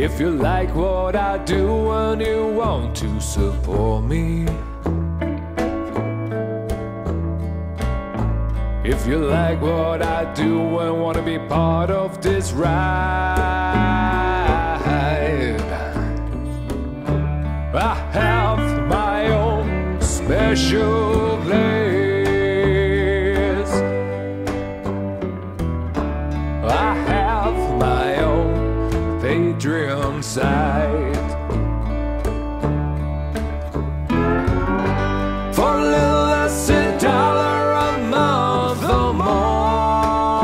If you like what I do and you want to support me. If you like what I do and want to be part of this ride, I have my own special place. Patreon site. For a little less than a dollar a month or more,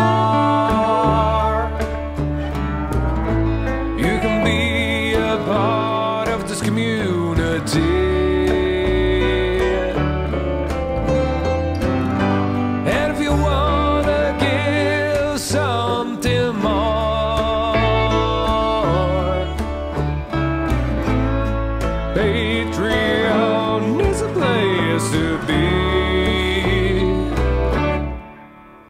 you can be a part of this community. Patreon is a place to be.